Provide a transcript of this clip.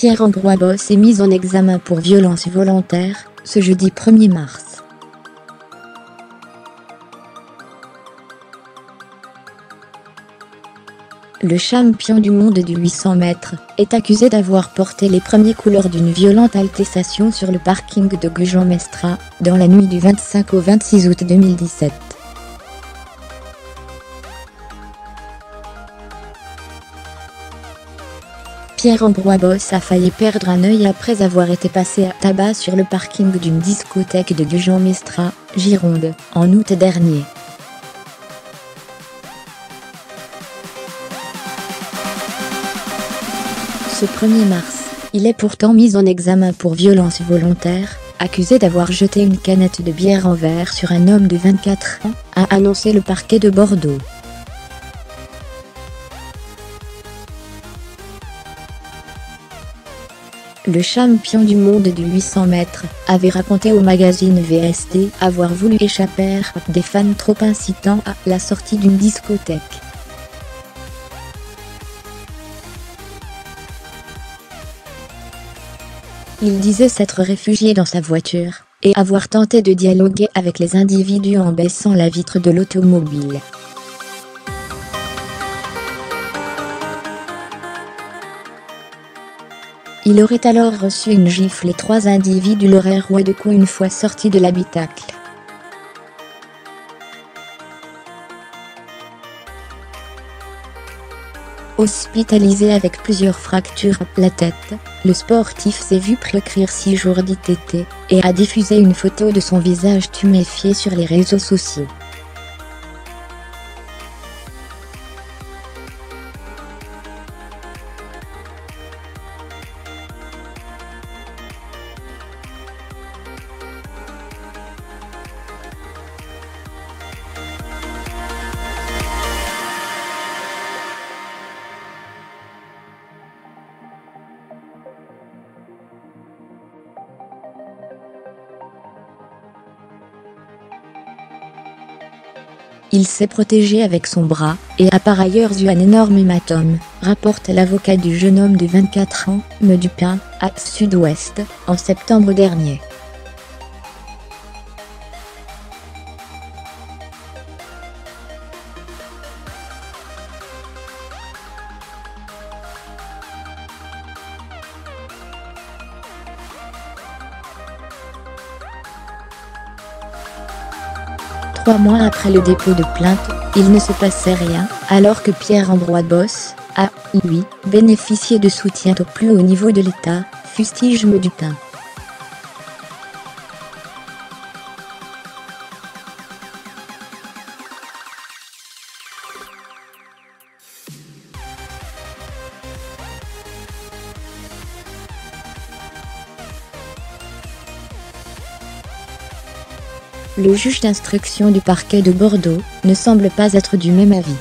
Pierre-Ambrois est mis en examen pour violence volontaire, ce jeudi 1er mars. Le champion du monde du 800 mètres est accusé d'avoir porté les premières couleurs d'une violente altercation sur le parking de Gujan-Mestra, dans la nuit du 25 au 26 août 2017. Pierre-Ambrois Boss a failli perdre un œil après avoir été passé à tabac sur le parking d'une discothèque de Gujan-Mestra, Gironde, en août dernier. Ce 1er mars, il est pourtant mis en examen pour violence volontaire, accusé d'avoir jeté une canette de bière en verre sur un homme de 24 ans, a annoncé le parquet de Bordeaux. Le champion du monde du 800 mètres avait raconté au magazine VST avoir voulu échapper à des fans trop incitants à la sortie d'une discothèque. Il disait s'être réfugié dans sa voiture et avoir tenté de dialoguer avec les individus en baissant la vitre de l'automobile. Il aurait alors reçu une gifle et trois individus l'auraient roué de coups une fois sorti de l'habitacle. Hospitalisé avec plusieurs fractures à la tête, le sportif s'est vu prescrire 6 jours d'ITT et a diffusé une photo de son visage tuméfié sur les réseaux sociaux. Il s'est protégé avec son bras, et a par ailleurs eu un énorme hématome, rapporte l'avocat du jeune homme de 24 ans, M. Dupin, à Sud-Ouest, en septembre dernier. Trois mois après le dépôt de plainte, il ne se passait rien, alors que Pierre-Ambrois Boss a, lui, bénéficié de soutien au plus haut niveau de l'État, fustige M. Le juge d'instruction du parquet de Bordeaux ne semble pas être du même avis.